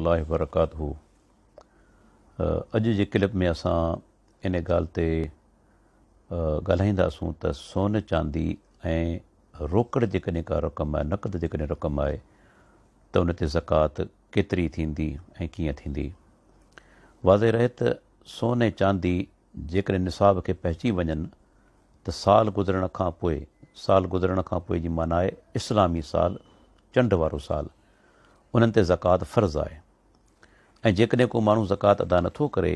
अलाह वरकात हु अॼु जे क्लिप में असां इन ॻाल्हि ते uh, ॻाल्हाईंदासूं त सोन चांदी ऐं रोकड़ जेकॾहिं का रक़म आहे नक़द जे रक़म आहे त उन ते ज़कात केतिरी थींदी ऐं कीअं थींदी वाज़े रहे त सोन ऐं चांदी जेकॾहिं निसाब खे पहिची वञनि त साल गुज़रण खां पोइ साल गुज़रण खां पोइ जी माना आहे इस्लामी साल चंड वारो साल उन्हनि ते ज़कात फ़र्ज़ु आहे ऐं जेकॾहिं को माण्हू ज़कात अदा नथो करे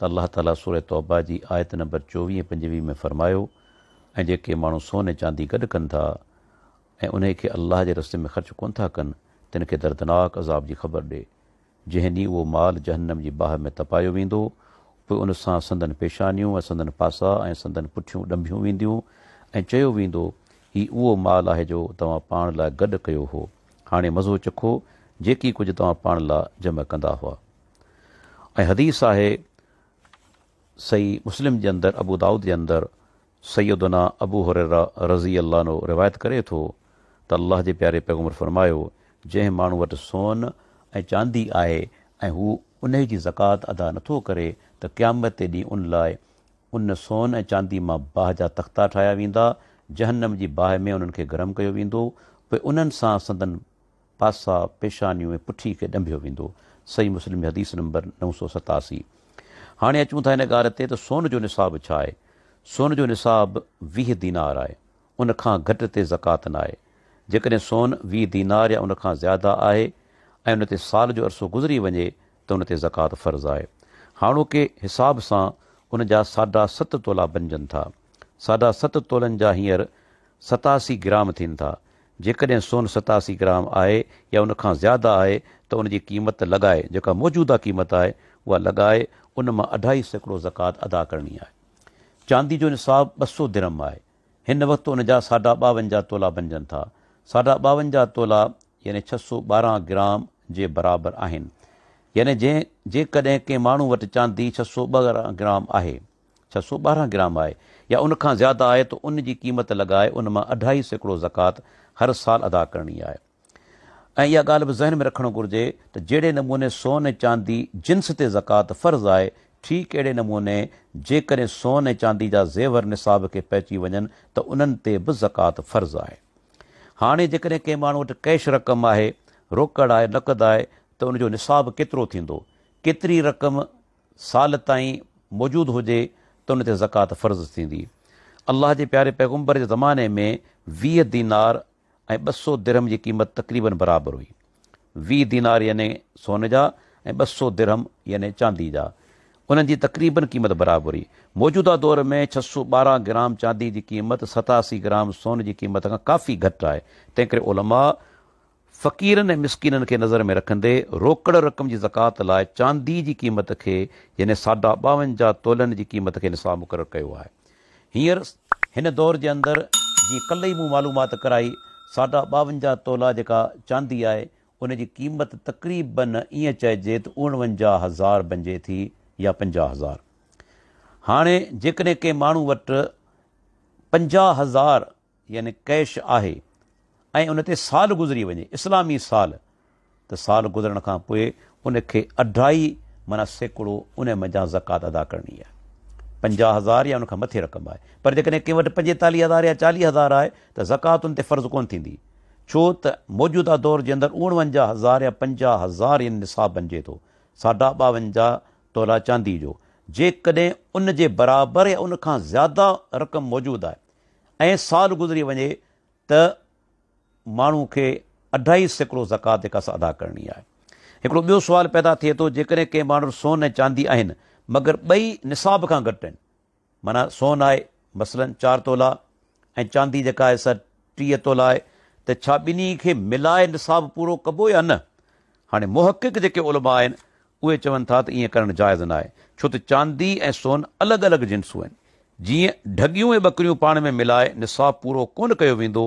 त अल्लाह ताला सूर तौबा जी आयत नंबर चोवीह पंजवीह में फ़रमायो ऐं जेके माण्हू सोन ऐं चांदी गॾु कनि था ऐं उन खे अलाह जे रस्ते में ख़र्च कोन था कनि तिन खे दर्दनाक अज़ाब जी ख़बर ॾिए जंहिं ॾींहुं उहो माल जहनम जी बाह में तपायो वेंदो पोइ उन सां संदन पेशानियूं ऐं संदन पासा ऐं संदन पुठियूं ॾंभियूं वेंदियूं ऐं चयो वेंदो हीउ उहो माल आहे जो तव्हां पाण लाइ गॾु कयो हो हाणे मज़ो चखो जेकी कुझु तव्हां पाण लाइ जमा कंदा हुआ ऐं हदीस आहे सही मुस्लिम जे अंदरि अबू दाऊद जे अंदरि सईदना अबू हररा रज़ी अलानो रिवायत करे थो त अलाह जे प्यारे पैगुमर फ़रमायो जंहिं माण्हू वटि सोन ऐं चांदी आहे ऐं हू उन जी ज़कात अदा नथो करे त क़यामत ते ॾींहुं उन लाइ उन सोन ऐं चांदी मां बाह जा तख़्ता ठाहिया वेंदा जहनम जी बाहि में उन्हनि खे गरम कयो वेंदो पोइ उन्हनि सां सदन पासा पेशानियूं ऐं पुठी खे ॾंभियो वेंदो सही मुस्लिम हदीस नंबर नव सौ सतासी हाणे अचूं था हिन ॻाल्हि ते त सोन जो निसाबु छा आहे सोन जो निसाबु वीह दीनार आहे उन खां घटि ते ज़कात न आहे जेकॾहिं सोन वीह दीनार या उन खां ज़्यादा आहे ऐं उन ते साल जो अरसो गुज़री वञे त उन ते ज़कात फ़र्ज़ु आहे हाणोके हिसाब सां उन जा साढा सत तोला बणजनि था साढा सत तोलनि जा हींअर सतासी ग्राम थियनि था जेकॾहिं सोन सतासी ग्राम आहे या उन खां ज़्यादा आहे त उन जी क़ीमत लॻाए जेका मौजूदा क़ीमत आहे उहा लॻाए उन मां अढाई सैकड़ो ज़कात अदा करणी आहे चांदी जो निसाब ॿ सौ ग्रम आहे हिन वक़्तु उन जा साढा ॿावंजाह तोला बणजनि था साढा ॿावंजाह तोला यानी छह सौ ॿारहं ग्राम जे बराबरि आहिनि यानी जंहिं जेकॾहिं कंहिं माण्हू वटि चांदी छह सौ ॿारहं ग्राम आहे छह सौ ॿारहं ग्राम आहे या उन खां ज़्यादा आहे त उन जी क़ीमत लॻाए उन मां अढाई सैकड़ो ज़कात हर साल अदा करणी आहे ऐं इहा ॻाल्हि बि ज़हन में रखणु घुरिजे त जहिड़े नमूने सोन ऐं चांदी जिन्स ते ज़कात फ़र्ज़ु आहे ठीकु अहिड़े नमूने जेकॾहिं सोन ऐं चांदी जा ज़ेवर निसाब खे पइजी वञनि त उन्हनि ते बि ज़कात फ़र्ज़ु आहे हाणे जेकॾहिं कंहिं माण्हू वटि कैश रक़म आहे रोकड़ आहे नक़द आहे त उनजो निसाबु केतिरो थींदो केतिरी रक़म साल ताईं मौजूदु हुजे त उन ते ज़कात फ़र्ज़ थींदी अलाह जे प्यारे पैगुंबर जे ज़माने में वीह दीनार ऐं ॿ सौ दिरहम जी क़ीमत तक़रीबन बराबरि हुई वीह दीनार यानी सोन जा ऐं ॿ सौ दिरहम यानी चांदी जा उन्हनि जी तक़रीबन क़ीमत बराबरि हुई मौजूदा दौर में छह सौ ॿारहं ग्राम चांदी जी क़ीमत सतासी ग्राम सोन जी क़ीमत खां काफ़ी घटि आहे तंहिं करे ओलमा फ़क़ीरनि ऐं मिसकिननि खे नज़र में रखंदे रोकड़ रक़म जी ज़कात लाइ चांदी जी क़ीमत खे यानी साढा ॿावंजाह तोलनि जी क़ीमत खे निसाब मुक़ररु कयो आहे हींअर हिन दौर जे अंदरि जीअं कल्ह ई मूं मालूमात कराई साढा ॿावंजाह तोला जेका चांदी आहे उन जी क़ीमत तक़रीबन ईअं चइजे त उणवंजाह हज़ार बणिजे थी या पंजाह हज़ार हाणे जेकॾहिं कंहिं माण्हू वटि पंजाह हज़ार यानी कैश आहे ऐं उन ते साल गुज़री वञे इस्लामी साल त साल गुज़रण खां पोइ उनखे अढाई माना सैकिड़ो उन मंझां ज़कात अदा करणी आहे पंजाह हज़ार या उनखां मथे रक़म आहे पर जेकॾहिं कंहिं वटि पंजेतालीह हज़ार या चालीह हज़ार आहे त ज़कात उन ते फ़र्ज़ु कोन्ह थींदी छो त मौजूदा दौर जे अंदरि उणवंजाहु हज़ार या पंजाह हज़ार इन निसाब बणिजे थो साढा ॿावंजाह तोला चांदी जो जेकॾहिं उन जे बराबरि या उन खां ज़्यादा रक़म मौजूदु आहे ऐं साल गुज़री वञे त माण्हू खे अढाई सैकड़ो ज़कात जेका सां अदा करणी आहे हिकिड़ो ॿियो सुवाल पैदा थिए थो जेकॾहिं कंहिं माण्हू सोन ऐं चांदी आहिनि मगर ॿई निसाब खां घटि आहिनि माना सोन आहे मसलनि चारि तोला ऐं चांदी जेका आहे सर टीह तोला आहे त छा ॿिन्ही खे मिलाए निसाब पूरो कबो या न हाणे मुहक़िक जेके उलमा आहिनि उहे चवनि था त ईअं करणु जाइज़ न आहे छो त चांदी ऐं सोन अलॻि अलॻि जिन्सूं आहिनि जीअं ढगियूं ऐं ॿकरियूं पाण में मिलाए निसाब पूरो कोन कयो वेंदो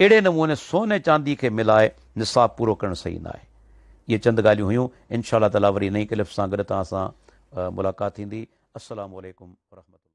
अहिड़े नमूने सोन चांदी खे मिलाए निसाब पूरो करणु सही न आहे इहे चंद ॻाल्हियूं हुयूं इनशा ताला वरी नई क्लिफ सां गॾु तव्हां सां मुलाक़ात थींदी असलम वरहमत